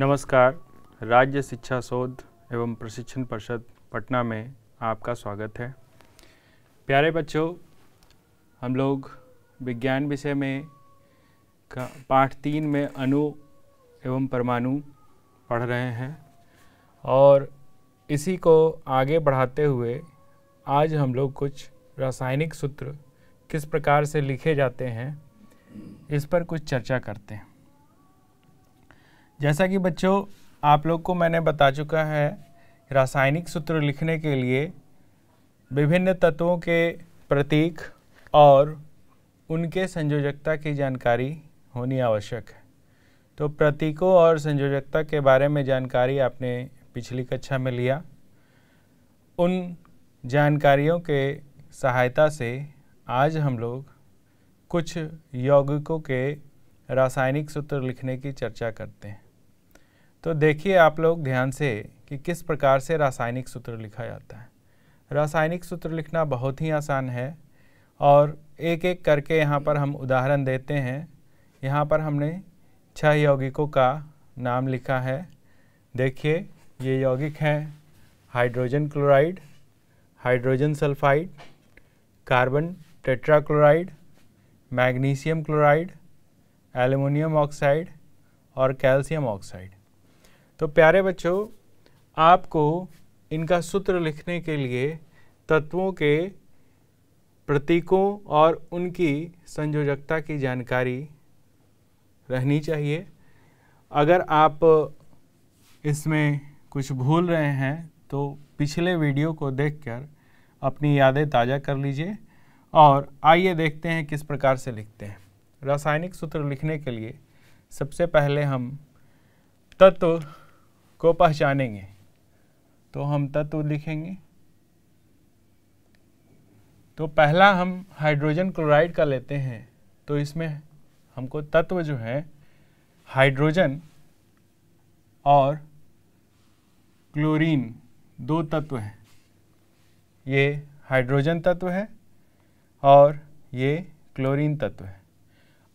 नमस्कार, राज्य शिक्षा शोध एवं प्रशिक्षण परिषद पटना में आपका स्वागत है। प्यारे बच्चों, हम लोग विज्ञान विषय में का पाठ तीन में अणु एवं परमाणु पढ़ रहे हैं और इसी को आगे बढ़ाते हुए आज हम लोग कुछ रासायनिक सूत्र किस प्रकार से लिखे जाते हैं, इस पर कुछ चर्चा करते हैं। जैसा कि बच्चों, आप लोग को मैंने बता चुका है, रासायनिक सूत्र लिखने के लिए विभिन्न तत्वों के प्रतीक और उनके संयोजकता की जानकारी होनी आवश्यक है। तो प्रतीकों और संयोजकता के बारे में जानकारी आपने पिछली कक्षा में लिया। उन जानकारियों के सहायता से आज हम लोग कुछ यौगिकों के रासायनिक सूत्र लिखने की चर्चा करते हैं। तो देखिए आप लोग ध्यान से कि किस प्रकार से रासायनिक सूत्र लिखा जाता है। रासायनिक सूत्र लिखना बहुत ही आसान है और एक एक करके यहाँ पर हम उदाहरण देते हैं। यहाँ पर हमने छह यौगिकों का नाम लिखा है। देखिए, ये यौगिक हैं hydrogen chloride, hydrogen sulphide, carbon tetrachloride, magnesium chloride, aluminium oxide और कैल्शियम ऑक्साइड। तो प्यारे बच्चों, आपको इनका सूत्र लिखने के लिए तत्वों के प्रतीकों और उनकी संयोजकता की जानकारी रहनी चाहिए। अगर आप इसमें कुछ भूल रहे हैं तो पिछले वीडियो को देखकर अपनी यादें ताज़ा कर लीजिए और आइए देखते हैं किस प्रकार से लिखते हैं। रासायनिक सूत्र लिखने के लिए सबसे पहले हम तत्व को पहचानेंगे तो हम तत्व लिखेंगे। तो पहला हम हाइड्रोजन क्लोराइड का लेते हैं तो इसमें हमको तत्व जो है, हाइड्रोजन और क्लोरीन, दो तत्व हैं। ये हाइड्रोजन तत्व है और ये क्लोरीन तत्व है।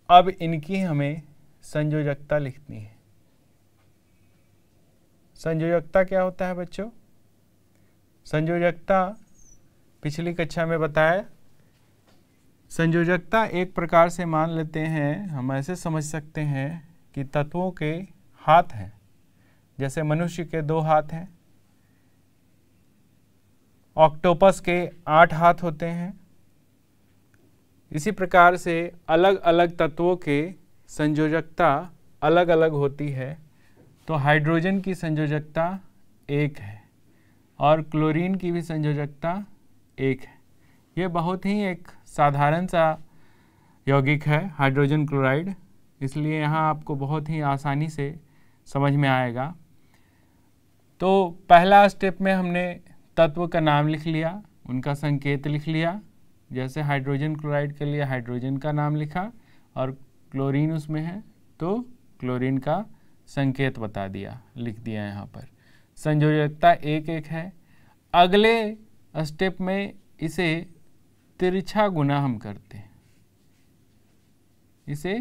अब इनकी हमें संयोजकता लिखनी है। संयोजकता क्या होता है बच्चों? संयोजकता पिछली कक्षा में बताया। संयोजकता एक प्रकार से मान लेते हैं, हम ऐसे समझ सकते हैं कि तत्वों के हाथ हैं। जैसे मनुष्य के दो हाथ हैं। ऑक्टोपस के आठ हाथ होते हैं। इसी प्रकार से अलग अलग तत्वों के संयोजकता अलग अलग होती है। तो हाइड्रोजन की संयोजकता एक है और क्लोरीन की भी संयोजकता एक है। ये बहुत ही एक साधारण सा यौगिक है हाइड्रोजन क्लोराइड इसलिए यहाँ आपको बहुत ही आसानी से समझ में आएगा। तो पहला स्टेप में हमने तत्व का नाम लिख लिया, उनका संकेत लिख लिया। जैसे हाइड्रोजन क्लोराइड के लिए हाइड्रोजन का नाम लिखा और क्लोरीन उसमें है तो क्लोरीन का संकेत बता दिया, लिख दिया यहाँ पर। संयोजकता एक एक है। अगले स्टेप में इसे तिरछा गुना हम करते हैं। इसे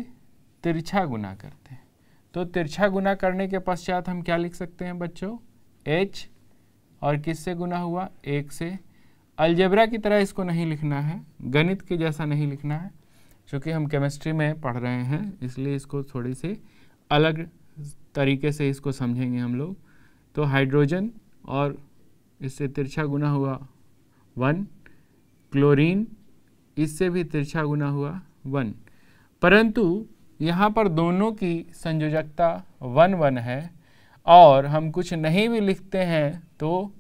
तिरछा गुना करते हैं। तो तिरछा गुना करने के पश्चात हम क्या लिख सकते हैं बच्चों? एच और किससे गुना हुआ? एक से। अलजेब्रा की तरह इसको नहीं लिखना है। गणित के जैसा नहीं लिखना है, क्योंकि हम केमिस्ट्री में पढ़ रहे हैं, इसलिए इसको थोड़ी सी अलग तरीके से इसको समझेंगे हम लोग। तो हाइड्रोजन और इससे तिरछा गुना हुआ वन, क्लोरीन, इससे भी तिरछा गुना हुआ वन। परंतु यहाँ पर दोनों की संयोजकता वन वन है और हम कुछ नहीं भी लिखते हैं तो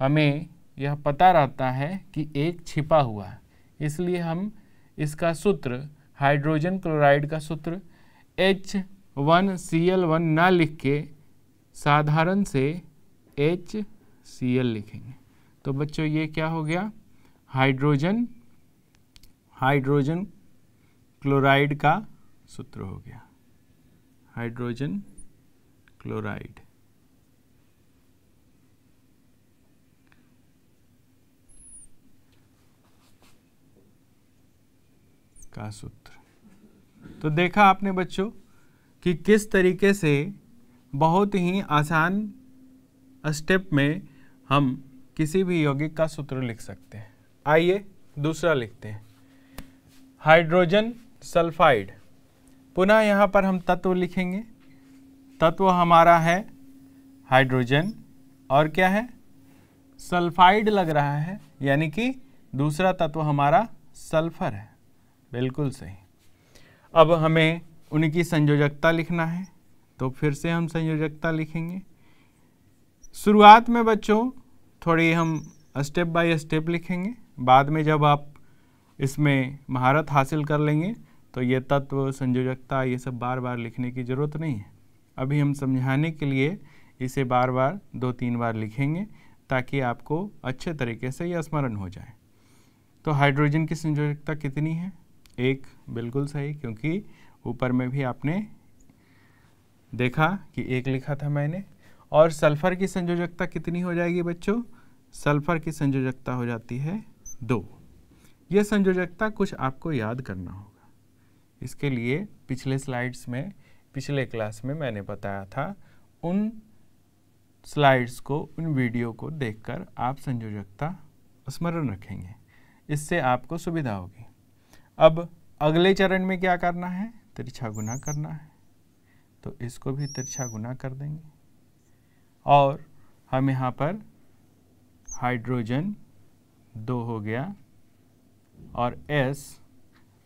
हमें यह पता रहता है कि एक छिपा हुआ है। इसलिए हम इसका सूत्र, हाइड्रोजन क्लोराइड का सूत्र H one C L one ना लिख के साधारण से एच सी एल लिखेंगे। तो बच्चों, ये क्या हो गया? हाइड्रोजन हाइड्रोजन क्लोराइड का सूत्र हो गया। Hydrogen chloride. का सूत्र। तो देखा आपने बच्चों कि किस तरीके से बहुत ही आसान स्टेप में हम किसी भी यौगिक का सूत्र लिख सकते हैं। आइए दूसरा लिखते हैं। Hydrogen sulphide. पुनः यहाँ पर हम तत्व लिखेंगे। तत्व हमारा है हाइड्रोजन। और क्या है? सल्फाइड लग रहा है, यानी कि दूसरा तत्व हमारा सल्फ़र है। बिल्कुल सही। अब हमें उनकी संयोजकता लिखना है तो फिर से हम संयोजकता लिखेंगे। शुरुआत में बच्चों, थोड़ी हम स्टेप बाय स्टेप लिखेंगे। बाद में जब आप इसमें महारत हासिल कर लेंगे तो ये तत्व, संयोजकता, ये सब बार बार लिखने की ज़रूरत नहीं है। अभी हम समझाने के लिए इसे बार बार दो तीन बार लिखेंगे, ताकि आपको अच्छे तरीके से यह स्मरण हो जाए। तो हाइड्रोजन की संयोजकता कितनी है? एक, बिल्कुल सही, क्योंकि ऊपर में भी आपने देखा कि एक लिखा था मैंने। और सल्फ़र की संयोजकता कितनी हो जाएगी बच्चों? सल्फ़र की संयोजकता हो जाती है दो। यह संयोजकता कुछ आपको याद करना होगा। इसके लिए पिछले स्लाइड्स में, पिछले क्लास में मैंने बताया था, उन स्लाइड्स को, उन वीडियो को देखकर आप संयोजकता स्मरण रखेंगे। इससे आपको सुविधा होगी। अब अगले चरण में क्या करना है? तिरछा गुना करना है तो इसको भी तिरछा गुना कर देंगे। और हम यहाँ पर हाइड्रोजन दो हो गया और S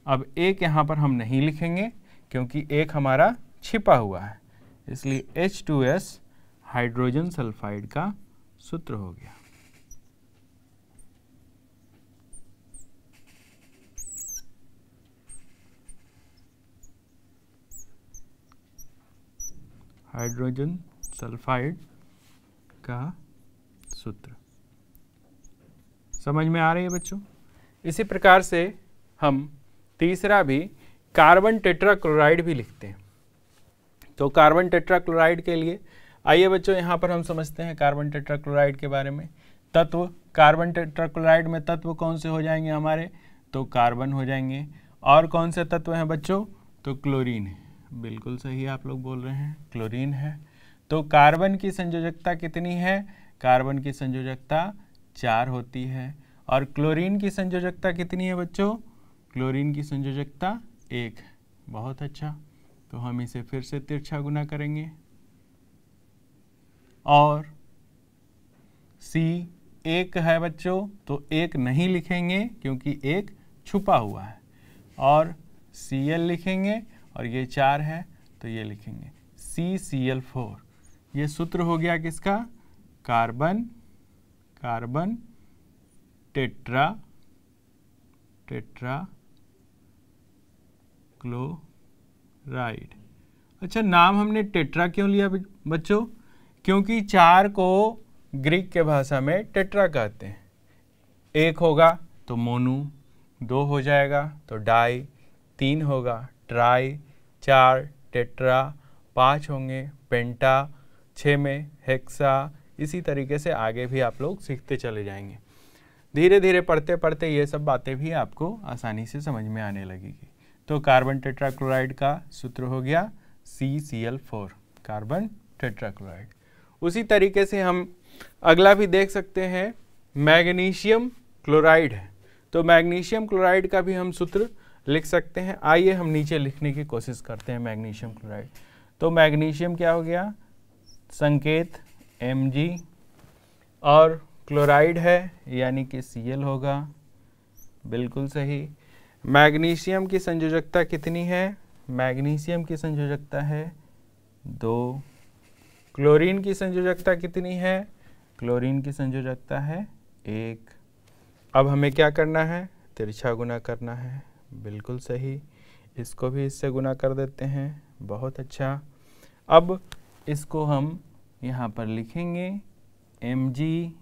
अब एक यहाँ पर हम नहीं लिखेंगे क्योंकि एक हमारा छिपा हुआ है, इसलिए H2S हाइड्रोजन सल्फाइड का सूत्र हो गया। हाइड्रोजन सल्फाइड का सूत्र। समझ में आ रही है बच्चों? इसी प्रकार से हम तीसरा भी कार्बन टेट्राक्लोराइड भी लिखते हैं। तो कार्बन टेट्राक्लोराइड के लिए, आइए बच्चों, यहाँ पर हम समझते हैं कार्बन टेट्राक्लोराइड के बारे में। तत्व, कार्बन टेट्राक्लोराइड में तत्व कौन से हो जाएँगे हमारे? तो कार्बन हो जाएँगे। और कौन से तत्व हैं बच्चों? तो क्लोरीन है। बिल्कुल सही आप लोग बोल रहे हैं। क्लोरीन है। तो कार्बन की संयोजकता कितनी है? कार्बन की संयोजकता चार होती है। और क्लोरीन की संयोजकता कितनी है बच्चों? क्लोरीन की संयोजकता एक। बहुत अच्छा। तो हम इसे फिर से तिरछा गुना करेंगे। और सी, एक है बच्चों तो एक नहीं लिखेंगे क्योंकि एक छुपा हुआ है। और सी एल लिखेंगे और ये चार है तो ये लिखेंगे। सी सी एल फोर ये सूत्र हो गया किसका? Carbon carbon, tetra tetra, chloride. अच्छा नाम हमने टेट्रा क्यों लिया बच्चों? क्योंकि चार को ग्रीक के भाषा में टेट्रा कहते हैं। एक होगा तो मोनू, दो हो जाएगा तो डाई, तीन होगा ट्राई चार, टेट्रा, पाँच होंगे, पेंटा छः में, हेक्सा, इसी तरीके से आगे भी आप लोग सीखते चले जाएँगे। धीरे धीरे पढ़ते पढ़ते ये सब बातें भी आपको आसानी से समझ में आने लगेगी। तो कार्बन टेट्राक्लोराइड का सूत्र हो गया C C L four carbon tetrachloride. उसी तरीके से हम अगला भी देख सकते हैं, मैग्नीशियम क्लोराइड है। तो मैग्नीशियम क्लोराइड का भी हम सूत्र लिख सकते हैं। आइए हम नीचे लिखने की कोशिश करते हैं मैग्नीशियम क्लोराइड। तो मैग्नीशियम क्या हो गया? संकेत एम और क्लोराइड है, यानी कि सी होगा। बिल्कुल सही। मैग्नीशियम की संयोजकता कितनी है? मैग्नीशियम की संयोजकता है दो। क्लोरीन की संयोजकता कितनी है? क्लोरीन की संयोजकता है एक। अब हमें क्या करना है? तिरछा गुना करना है। बिल्कुल सही। इसको भी इससे गुना कर देते हैं। बहुत अच्छा। अब इसको हम यहाँ पर लिखेंगे। एम जी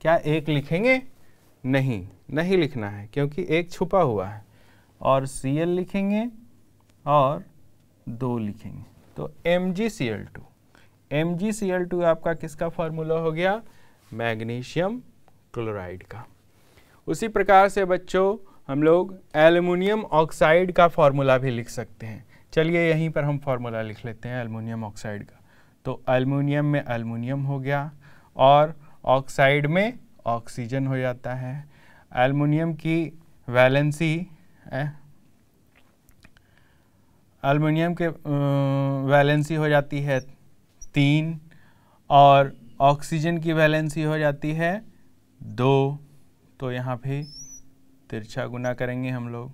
क्या एक लिखेंगे? नहीं नहीं लिखना है, क्योंकि एक छुपा हुआ है। और सी एल लिखेंगे और दो लिखेंगे। तो M G C L two M G C L two आपका किसका फॉर्मूला हो गया? मैग्नीशियम क्लोराइड का। उसी प्रकार से बच्चों हम लोग एल्युमिनियम ऑक्साइड का फॉर्मूला भी लिख सकते हैं। चलिए यहीं पर हम फॉर्मूला लिख लेते हैं एल्युमिनियम ऑक्साइड का। तो एल्युमिनियम में एल्युमिनियम हो गया और ऑक्साइड में ऑक्सीजन हो जाता है। एल्युमिनियम की वैलेंसी एल्युमिनियम के वैलेंसी हो जाती है तीन और ऑक्सीजन की वैलेंसी हो जाती है दो। तो यहाँ पे तिरछा गुना करेंगे हम लोग।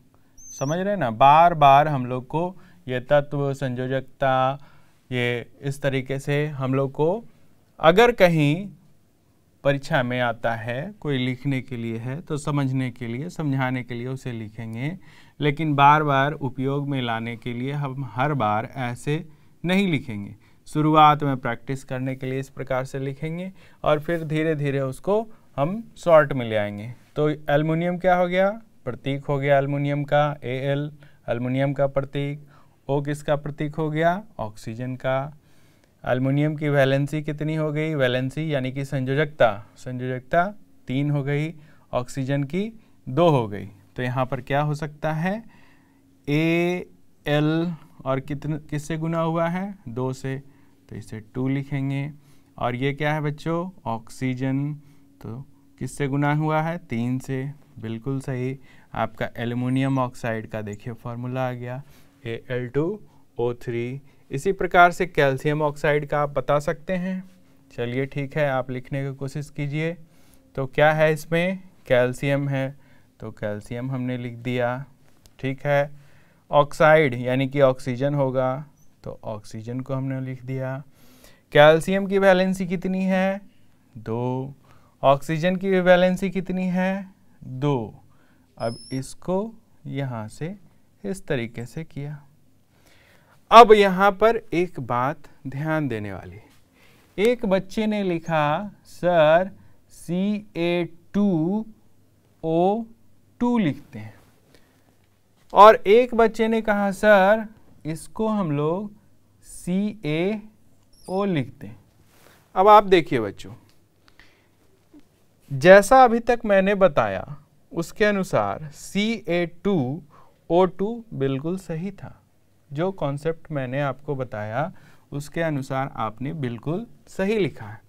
समझ रहे हैं ना? बार बार हम लोग को ये तत्व, संयोजकता, ये इस तरीके से हम लोग को अगर कहीं परीक्षा में आता है, कोई लिखने के लिए है तो समझने के लिए, समझाने के लिए उसे लिखेंगे। लेकिन बार बार उपयोग में लाने के लिए हम हर बार ऐसे नहीं लिखेंगे। शुरुआत में प्रैक्टिस करने के लिए इस प्रकार से लिखेंगे और फिर धीरे धीरे उसको हम शॉर्ट में ले आएँगे। तो एल्युमिनियम क्या हो गया? प्रतीक हो गया एल्युमिनियम का ए एल एल्युमिनियम का प्रतीक। ओ किसका प्रतीक हो गया? ऑक्सीजन का। एल्युमिनियम की वैलेंसी कितनी हो गई? वैलेंसी यानी कि संयोजकता। संयोजकता तीन हो गई, ऑक्सीजन की दो हो गई। तो यहाँ पर क्या हो सकता है? ए एल और कितने, किससे गुना हुआ है? दो से। तो इसे टू लिखेंगे। और ये क्या है बच्चों? ऑक्सीजन। तो किससे गुना हुआ है? तीन से। बिल्कुल सही। आपका एल्युमिनियम ऑक्साइड का देखिए फॉर्मूला आ गया। A L two O three इसी प्रकार से कैल्शियम ऑक्साइड का आप बता सकते हैं। चलिए ठीक है, आप लिखने की कोशिश कीजिए। तो क्या है इसमें? कैल्शियम है। तो कैल्शियम हमने लिख दिया। ठीक है। ऑक्साइड, यानी कि ऑक्सीजन होगा। तो ऑक्सीजन को हमने लिख दिया। कैल्शियम की वैलेंसी कितनी है? दो। ऑक्सीजन की वैलेंसी कितनी है? दो। अब इसको यहाँ से इस तरीके से किया। अब यहाँ पर एक बात ध्यान देने वाली। एक बच्चे ने लिखा, sir C A two O two लिखते हैं। और एक बच्चे ने कहा, सर, इसको हम लोग सी ए ओ लिखते हैं। अब आप देखिए बच्चों जैसा अभी तक मैंने बताया, उसके अनुसार सी ए टू ओ टू बिल्कुल सही था। जो कॉन्सेप्ट मैंने आपको बताया, उसके अनुसार आपने बिल्कुल सही लिखा है।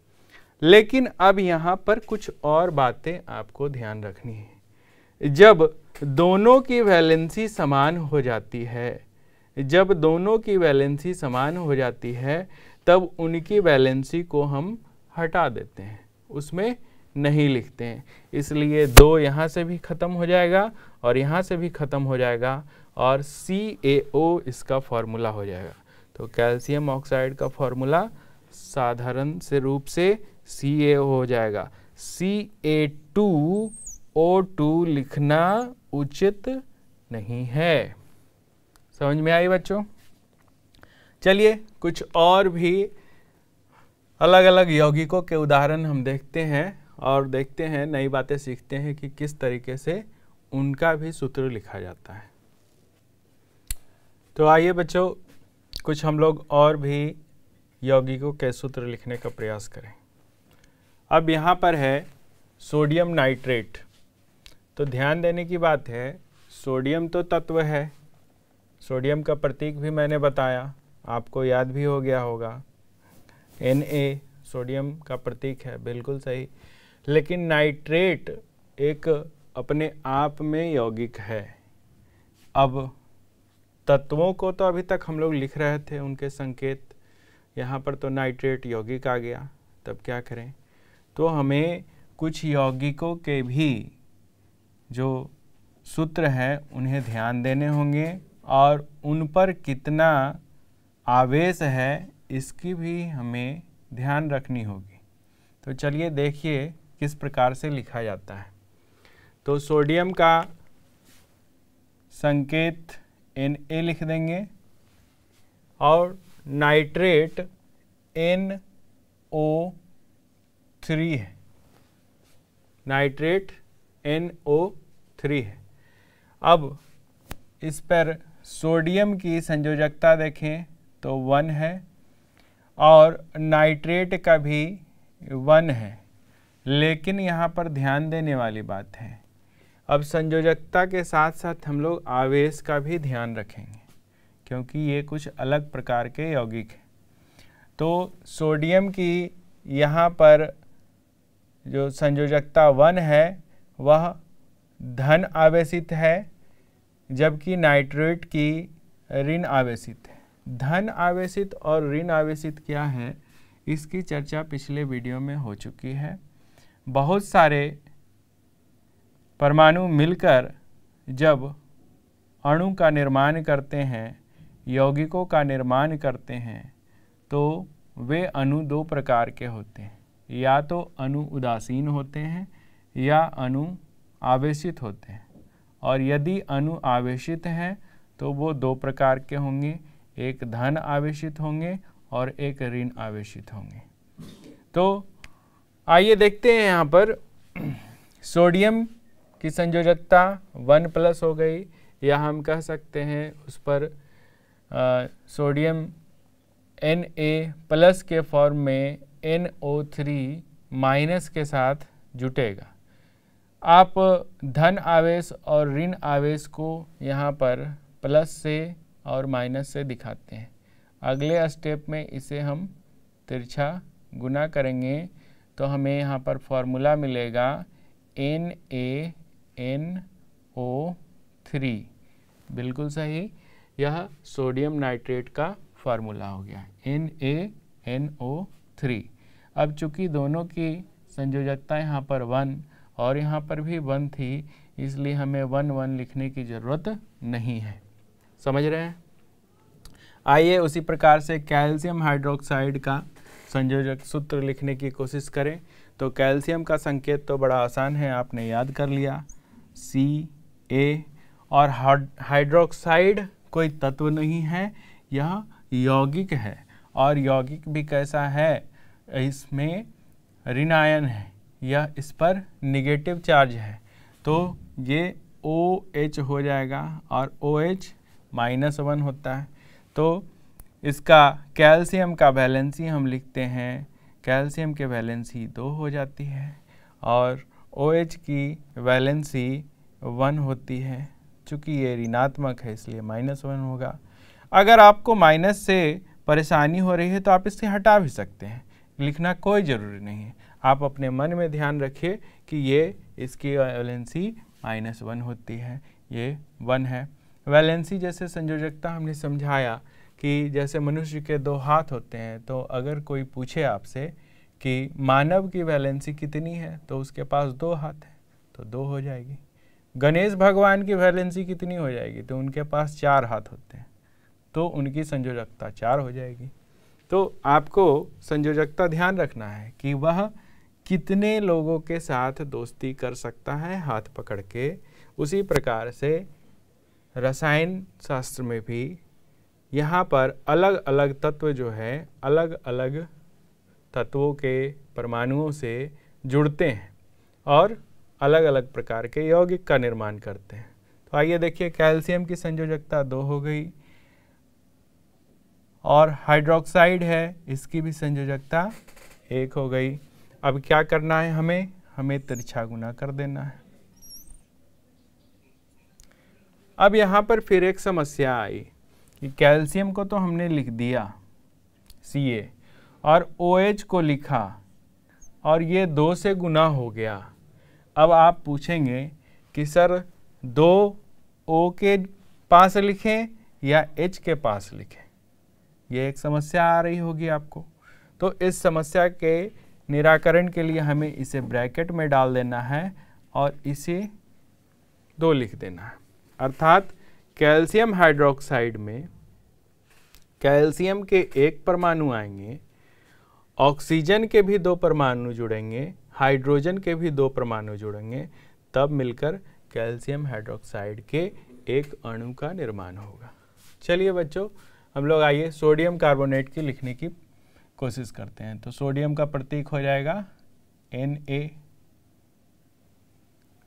लेकिन अब यहाँ पर कुछ और बातें आपको ध्यान रखनी है। जब दोनों की वैलेंसी समान हो जाती है, जब दोनों की वैलेंसी समान हो जाती है, तब उनकी वैलेंसी को हम हटा देते हैं। उसमें नहीं लिखते हैं। इसलिए दो यहाँ से भी ख़त्म हो जाएगा और यहाँ से भी ख़त्म हो जाएगा और सी ए ओ इसका फॉर्मूला हो जाएगा। तो कैल्शियम ऑक्साइड का फॉर्मूला साधारण से रूप से सी ए ओ हो जाएगा। सी ए टू ओ टू लिखना उचित नहीं है। समझ में आई बच्चों? चलिए कुछ और भी अलग अलग यौगिकों के उदाहरण हम देखते हैं। और देखते हैं, नई बातें सीखते हैं कि किस तरीके से उनका भी सूत्र लिखा जाता है। तो आइए बच्चों, कुछ हम लोग और भी यौगिकों के सूत्र लिखने का प्रयास करें। अब यहाँ पर है सोडियम नाइट्रेट। तो ध्यान देने की बात है, सोडियम तो तत्व है। सोडियम का प्रतीक भी मैंने बताया, आपको याद भी हो गया होगा। एन ए सोडियम का प्रतीक है, बिल्कुल सही। लेकिन नाइट्रेट एक अपने आप में यौगिक है। अब तत्वों को तो अभी तक हम लोग लिख रहे थे, उनके संकेत। यहाँ पर तो नाइट्रेट यौगिक आ गया, तब क्या करें? तो हमें कुछ यौगिकों के भी जो सूत्र हैं, उन्हें ध्यान देने होंगे और उन पर कितना आवेश है, इसकी भी हमें ध्यान रखनी होगी। तो चलिए देखिए किस प्रकार से लिखा जाता है। तो सोडियम का संकेत एन ए लिख देंगे और नाइट्रेट एन ओ थ्री है। नाइट्रेट एन ओ थ्री है। अब इस पर सोडियम की संयोजकता देखें तो वन है और नाइट्रेट का भी वन है। लेकिन यहाँ पर ध्यान देने वाली बात है। अब संयोजकता के साथ साथ हम लोग आवेश का भी ध्यान रखेंगे, क्योंकि ये कुछ अलग प्रकार के यौगिक हैं। तो सोडियम की यहाँ पर जो संयोजकता वन है, वह धन आवेशित है, जबकि नाइट्रेट की ऋण आवेशित है। धन आवेशित और ऋण आवेशित क्या है, इसकी चर्चा पिछले वीडियो में हो चुकी है। बहुत सारे परमाणु मिलकर जब अणु का निर्माण करते हैं, यौगिकों का निर्माण करते हैं तो वे अणु दो प्रकार के होते हैं। या तो अणु उदासीन होते हैं या अणु आवेशित होते हैं। और यदि अणु आवेशित हैं तो वो दो प्रकार के होंगे, एक धन आवेशित होंगे और एक ऋण आवेशित होंगे। तो आइए देखते हैं यहाँ पर। सोडियम की संयोजकता वन प्लस हो गई। या हम कह सकते हैं उस पर आ, सोडियम एन ए प्लस के फॉर्म में एन ओ थ्री माइनस के साथ जुटेगा। आप धन आवेश और ऋण आवेश को यहाँ पर प्लस से और माइनस से दिखाते हैं। अगले स्टेप में इसे हम तिरछा गुना करेंगे। तो हमें यहाँ पर फॉर्मूला मिलेगा N A N O three बिल्कुल सही। यह सोडियम नाइट्रेट का फार्मूला हो गया। N A N O three अब चूँकि दोनों की संयोजकता यहाँ पर वन और यहाँ पर भी वन थी, इसलिए हमें वन वन लिखने की ज़रूरत नहीं है। समझ रहे हैं? आइए उसी प्रकार से कैल्शियम हाइड्रोक्साइड का संयोजक सूत्र लिखने की कोशिश करें तो कैल्शियम का संकेत तो बड़ा आसान है, आपने याद कर लिया। सी ए और हाइड्रोक्साइड कोई तत्व नहीं है, यह यौगिक है और यौगिक भी कैसा है, इसमें ऋणायन है, यह इस पर निगेटिव चार्ज है। तो ये ओ OH एच हो जाएगा और ओ एच माइनस वन होता है। तो इसका कैल्शियम का वैलेंसी हम लिखते हैं। कैल्शियम के वैलेंसी दो हो जाती है और ओ OH की वैलेंसी वन होती है। चूँकि ये ऋणात्मक है, इसलिए माइनस वन होगा। अगर आपको माइनस से परेशानी हो रही है तो आप इसे हटा भी सकते हैं। लिखना कोई ज़रूरी नहीं है। आप अपने मन में ध्यान रखिए कि ये इसकी वैलेंसी माइनस वन होती है। ये वन है। वैलेंसी जैसे संयोजकता हमने समझाया कि जैसे मनुष्य के दो हाथ होते हैं तो अगर कोई पूछे आपसे कि मानव की वैलेंसी कितनी है तो उसके पास दो हाथ है तो दो हो जाएगी। गणेश भगवान की वैलेंसी कितनी हो जाएगी तो उनके पास चार हाथ होते हैं तो उनकी संयोजकता चार हो जाएगी। तो आपको संयोजकता ध्यान रखना है कि वह कितने लोगों के साथ दोस्ती कर सकता है हाथ पकड़ के, उसी प्रकार से रसायन शास्त्र में भी यहाँ पर अलग अलग तत्व जो है अलग अलग तत्वों के परमाणुओं से जुड़ते हैं और अलग अलग प्रकार के यौगिक का निर्माण करते हैं। तो आइए देखिए, कैल्शियम की संयोजकता दो हो गई और हाइड्रोक्साइड है, इसकी भी संयोजकता एक हो गई। अब क्या करना है हमें? हमें तिरछा गुना कर देना है। अब यहाँ पर फिर एक समस्या आई। कि कैल्शियम को तो हमने लिख दिया सी ए और ओ OH को लिखा, और ये दो से गुना हो गया। अब आप पूछेंगे कि सर दो ओ के पास लिखें या एच के पास लिखें? ये एक समस्या आ रही होगी आपको। तो इस समस्या के निराकरण के लिए हमें इसे ब्रैकेट में डाल देना है और इसे दो लिख देना है। अर्थात कैल्शियम हाइड्रोक्साइड में कैल्शियम के एक परमाणु आएँगे, ऑक्सीजन के भी दो परमाणु जुड़ेंगे, हाइड्रोजन के भी दो परमाणु जुड़ेंगे, तब मिलकर कैल्शियम हाइड्रोक्साइड के एक अणु का निर्माण होगा। चलिए बच्चों, हम लोग आइए सोडियम कार्बोनेट की लिखने की कोशिश करते हैं। तो सोडियम का प्रतीक हो जाएगा एन ए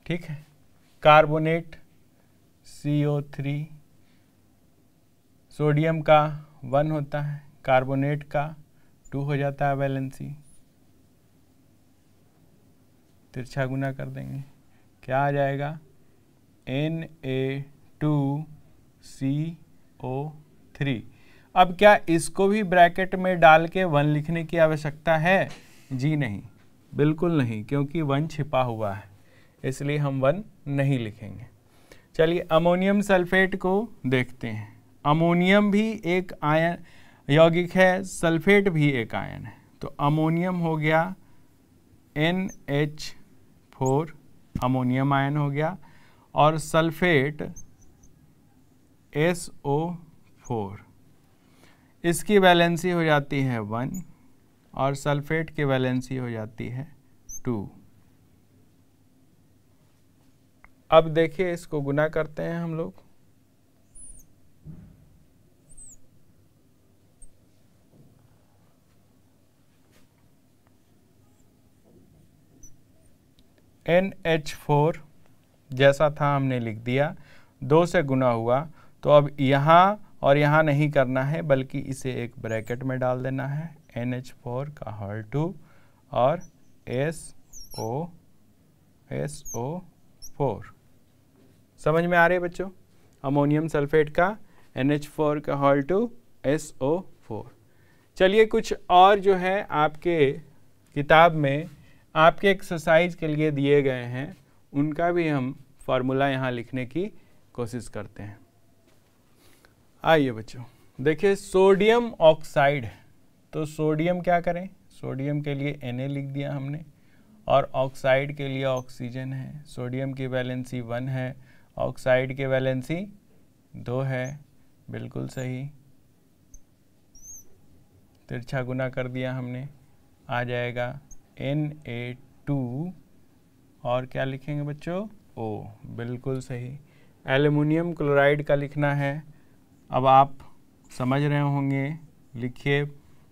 ठीक है? कार्बोनेट CO3 सोडियम का वन होता है कार्बोनेट का टू हो जाता है वैलेंसी तिरछा गुना कर देंगे। क्या आ जाएगा? N A two C O three अब क्या इसको भी ब्रैकेट में डाल के वन लिखने की आवश्यकता है? जी नहीं। बिल्कुल नहीं, क्योंकि वन छिपा हुआ है। इसलिए हम वन नहीं लिखेंगे। चलिए, अमोनियम सल्फेट को देखते हैं। अमोनियम भी एक आयन, यौगिक है, सल्फेट भी एक आयन है। तो अमोनियम हो गया N H four, ammonium ion हो गया, और सल्फेट एस ओ फोर। इसकी वैलेंसी हो जाती है वन, और सल्फेट की वैलेंसी हो जाती है टू। अब देखिए, इसको गुना करते हैं हम लोग। एन एच फोर जैसा था हमने लिख दिया, दो से गुना हुआ तो अब यहाँ और यहाँ नहीं करना है, बल्कि इसे एक ब्रैकेट में डाल देना है। एन एच फोर का हॉल टू और S O S O four समझ में आ रही बच्चों? अमोनियम सल्फेट का, एन फोर का whole two, S O four. चलिए कुछ और जो है आपके किताब में, आपके एक्सरसाइज के लिए दिए गए हैं, उनका भी हम फार्मूला यहाँ लिखने की कोशिश करते हैं। आइए बच्चों, देखिए, सोडियम ऑक्साइड। तो सोडियम क्या करें? सोडियम के लिए Na लिख दिया हमने, और ऑक्साइड के लिए ऑक्सीजन है। सोडियम की वैलेंसी वन है ऑक्साइड की वैलेंसी दो है, बिल्कुल सही। तिरछा गुना कर दिया हमने, आ जाएगा एन ए टू और क्या लिखेंगे बच्चों? ओ बिल्कुल सही। एल्युमिनियम क्लोराइड का लिखना है। अब आप समझ रहे होंगे, लिखिए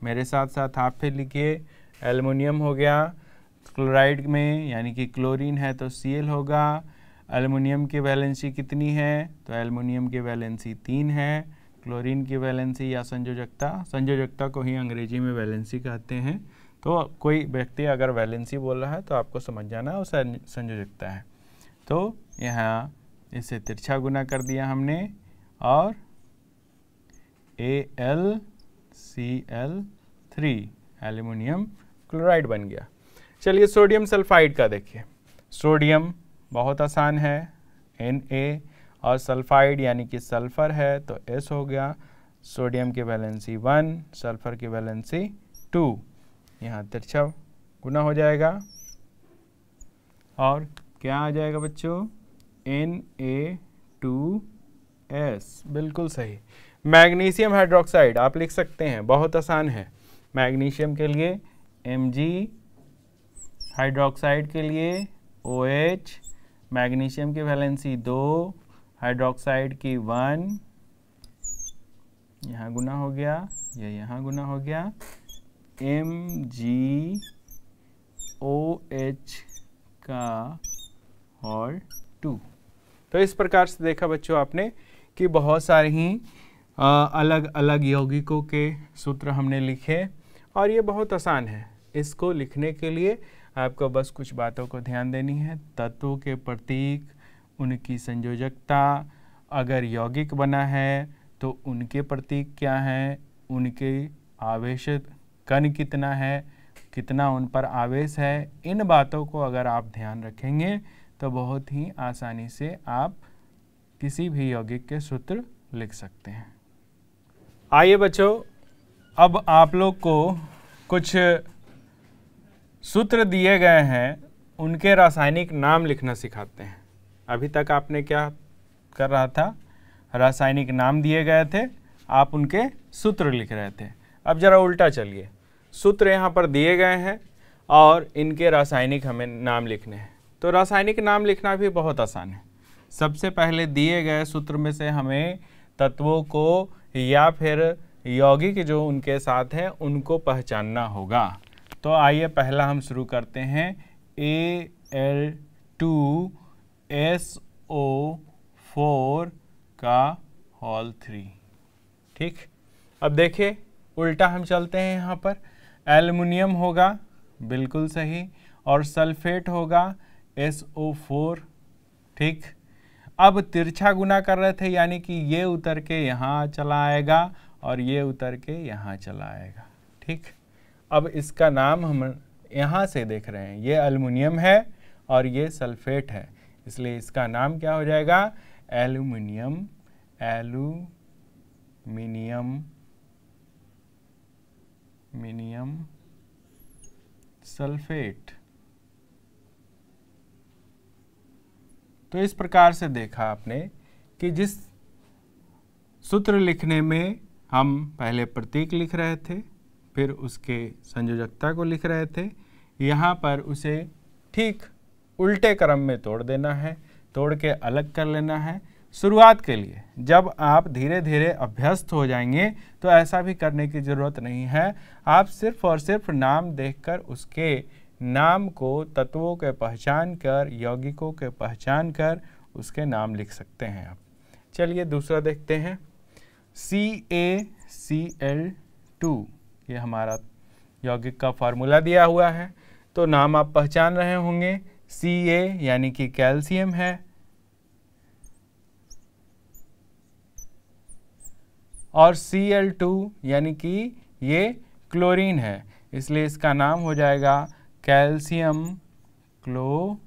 मेरे साथ साथ, आप फिर लिखिए एलुमिनियम हो गया, क्लोराइड में, यानी कि क्लोरीन है तो सी होगा एलुमिनियम की वैलेंसी कितनी है? तो एलुमिनियम की वैलेंसी तीन है, क्लोरीन की वैलेंसी या संयोजकता। संयोजकता को ही अंग्रेज़ी में वैलेंसी कहते हैं। तो कोई व्यक्ति अगर वैलेंसी बोल रहा है तो आपको समझ जाना वो संयोजकता है। तो यहाँ इसे तिरछा गुना कर दिया हमने और A L C L three aluminium chloride बन गया। चलिए सोडियम सल्फाइड का देखिए। सोडियम बहुत आसान है। एन ए और सल्फाइड यानी कि सल्फ़र है तो एस हो गया। सोडियम की वैलेंसी वन सल्फ़र की वैलेंसी टू यहाँ तिरछा गुना हो जाएगा। और क्या आ जाएगा बच्चों? एन ए टू एस बिल्कुल सही। मैग्नीशियम हाइड्रोक्साइड आप लिख सकते हैं, बहुत आसान है। मैग्नीशियम के लिए एम जी हाइड्रोक्साइड के लिए ओ OH मैग्नीशियम की वैलेंसी दो हाइड्रोक्साइड की वन यहाँ गुना हो गया या यहाँ गुना हो गया एम जी ओ एच का और टू तो इस प्रकार से देखा बच्चों आपने कि बहुत सारे ही आ, अलग अलग यौगिकों के सूत्र हमने लिखे और ये बहुत आसान है। इसको लिखने के लिए आपको बस कुछ बातों को ध्यान देनी है। तत्वों के प्रतीक, उनकी संयोजकता, अगर यौगिक बना है तो उनके प्रतीक क्या हैं? उनके आवेश कण कितना है? कितना उन पर आवेश है? इन बातों को अगर आप ध्यान रखेंगे तो बहुत ही आसानी से आप किसी भी यौगिक के सूत्र लिख सकते हैं। आइए बच्चों, अब आप लोग को कुछ सूत्र दिए गए हैं, उनके रासायनिक नाम लिखना सिखाते हैं। अभी तक आपने क्या कर रहा था? रासायनिक नाम दिए गए थे, आप उनके सूत्र लिख रहे थे। अब ज़रा उल्टा चलिए। सूत्र यहाँ पर दिए गए हैं और इनके रासायनिक हमें नाम लिखने हैं। तो रासायनिक नाम लिखना भी बहुत आसान है। सबसे पहले दिए गए सूत्र में से हमें तत्वों को या फिर यौगिक जो उनके साथ हैं, उनको पहचानना होगा। तो आइए पहला हम शुरू करते हैं। A L two S O four का हॉल थ्री ठीक? अब देखिए, उल्टा हम चलते हैं यहाँ पर। एल्युमिनियम होगा, बिल्कुल सही। और सल्फेट होगा एस ओ फोर ठीक? अब तिरछा गुना कर रहे थे, यानी कि ये उतर के यहाँ चला आएगा और ये उतर के यहाँ चला आएगा। ठीक? अब इसका नाम हम यहाँ से देख रहे हैं। ये अल्मीनियम है और ये सल्फेट है। इसलिए इसका नाम क्या हो जाएगा? एल्यूमिनियम एल्यूमिनियम, मिनियम सल्फेट। तो इस प्रकार से देखा आपने कि जिस सूत्र लिखने में हम पहले प्रतीक लिख रहे थे फिर उसके संयोजकता को लिख रहे थे। यहाँ पर उसे ठीक उल्टे क्रम में तोड़ देना है, तोड़ के अलग कर लेना है। शुरुआत के लिए जब आप धीरे धीरे अभ्यस्त हो जाएँगे तो ऐसा भी करने की ज़रूरत नहीं है। आप सिर्फ़ और सिर्फ़ नाम देखकर उसके नाम को, तत्वों के पहचान कर, यौगिकों के पहचान कर उसके नाम लिख सकते हैं आप। चलिए दूसरा देखते हैं। सी ए सी एल टू ये हमारा यौगिक का फार्मूला दिया हुआ है। तो नाम आप पहचान रहे होंगे। सी ए यानी कि कैल्शियम है। और सी एल टू यानी कि ये क्लोरीन है। इसलिए इसका नाम हो जाएगा कैल्शियम क्लोराइड।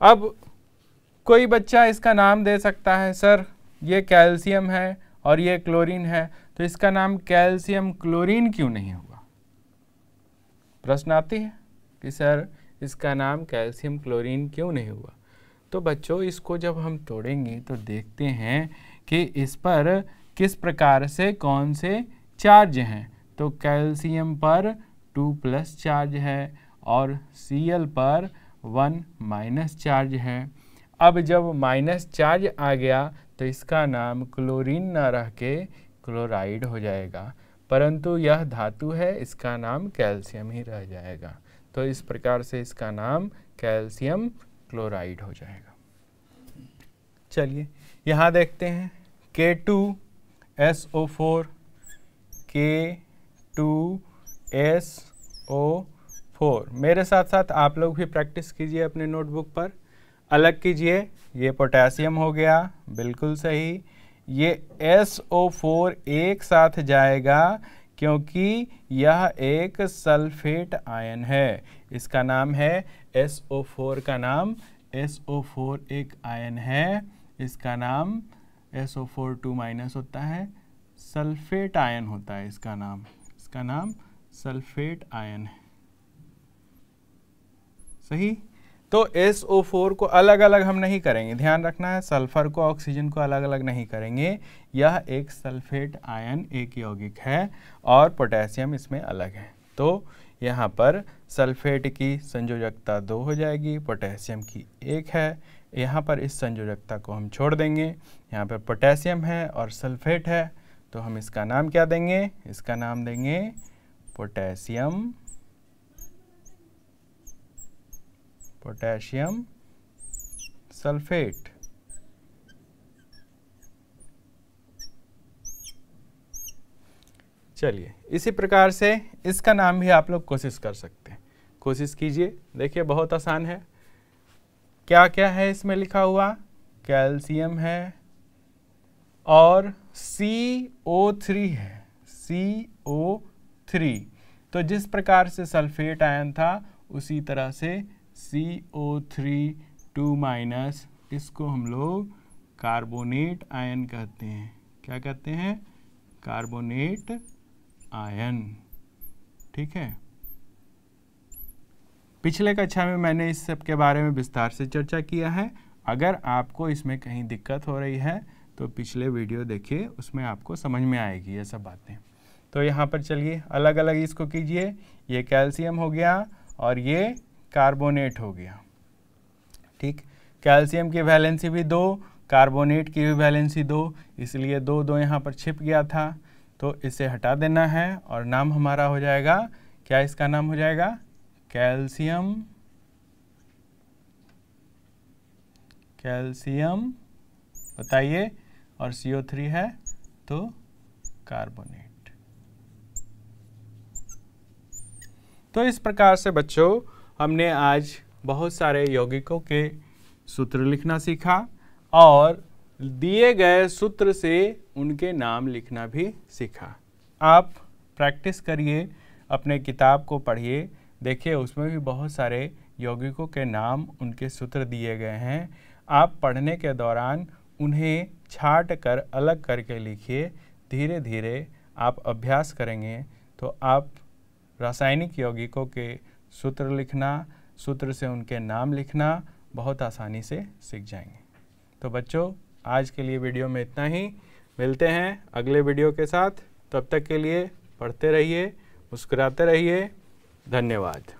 अब कोई बच्चा इसका नाम दे सकता है, सर? ये कैल्शियम है और ये क्लोरीन है तो इसका नाम कैल्शियम क्लोरीन क्यों नहीं हुआ? प्रश्न आती है कि सर, इसका नाम कैल्शियम क्लोरीन क्यों नहीं हुआ? तो बच्चों, इसको जब हम तोड़ेंगे तो देखते हैं कि इस पर किस प्रकार से कौन से चार्ज हैं। तो कैल्शियम पर टू प्लस चार्ज है और सी पर वन माइनस चार्ज है। अब जब माइनस चार्ज आ गया तो इसका नाम क्लोरीन ना रह के क्लोराइड हो जाएगा। परंतु यह धातु है, इसका नाम कैल्शियम ही रह जाएगा। तो इस प्रकार से इसका नाम कैल्शियम क्लोराइड हो जाएगा। चलिए, यहाँ देखते हैं। K two S O four K two S O four मेरे साथ साथ आप लोग भी प्रैक्टिस कीजिए अपने नोटबुक पर। अलग कीजिए। ये पोटेशियम हो गया, बिल्कुल सही। ये एस ओ फोर एक साथ जाएगा क्योंकि यह एक सल्फेट आयन है। इसका नाम है एस ओ फोर का नाम। एस ओ फोर एक आयन है। इसका नाम S O four two minus होता है। सल्फेट आयन होता है इसका नाम। इसका नाम सल्फेट आयन है। सही? तो SO4 को अलग अलग हम नहीं करेंगे। ध्यान रखना है, सल्फ़र को, ऑक्सीजन को अलग अलग नहीं करेंगे। यह एक सल्फेट आयन एक यौगिक है और पोटेशियम इसमें अलग है। तो यहाँ पर सल्फेट की संयोजकता दो हो जाएगी, पोटेशियम की एक है। यहाँ पर इस संयोजकता को हम छोड़ देंगे। यहाँ पर पोटेशियम है और सल्फेट है। तो हम इसका नाम क्या देंगे? इसका नाम देंगे पोटेशियम पोटेशियम सल्फेट। चलिए, इसी प्रकार से इसका नाम भी आप लोग कोशिश कर सकते हैं। कोशिश कीजिए। देखिए, बहुत आसान है। क्या क्या है इसमें लिखा हुआ? कैल्शियम है और सी ओ थ्री है। सी ओ थ्री तो जिस प्रकार से सल्फेट आयन था, उसी तरह से C O three two minus इसको हम लोग कार्बोनेट आयन कहते हैं। क्या कहते हैं? कार्बोनेट आयन ठीक है? पिछले कक्षा में मैंने इस सब के बारे में विस्तार से चर्चा किया है। अगर आपको इसमें कहीं दिक्कत हो रही है तो पिछले वीडियो देखिए, उसमें आपको समझ में आएगी ये सब बातें। तो यहाँ पर चलिए अलग अलग इसको कीजिए। ये कैल्शियम हो गया और ये कार्बोनेट हो गया। ठीक? कैल्शियम की वैलेंसी भी दो, कार्बोनेट की भी वैलेंसी दो, इसलिए दो दो यहाँ पर छिप गया था। तो इसे हटा देना है और नाम हमारा हो जाएगा, क्या इसका नाम हो जाएगा? कैल्शियम। कैल्शियम, बताइए, और CO3 है तो कार्बोनेट। तो इस प्रकार से बच्चों हमने आज बहुत सारे यौगिकों के सूत्र लिखना सीखा और दिए गए सूत्र से उनके नाम लिखना भी सीखा। आप प्रैक्टिस करिए, अपने किताब को पढ़िए, देखिए उसमें भी बहुत सारे यौगिकों के नाम उनके सूत्र दिए गए हैं। आप पढ़ने के दौरान उन्हें छाट कर अलग करके लिखिए धीरे धीरे आप अभ्यास करेंगे तो आप रासायनिक यौगिकों के सूत्र लिखना, सूत्र से उनके नाम लिखना बहुत आसानी से सीख जाएँगे। तो बच्चों, आज के लिए वीडियो में इतना ही। मिलते हैं अगले वीडियो के साथ। तब तक के लिए पढ़ते रहिए, मुस्कुराते रहिए। धन्यवाद।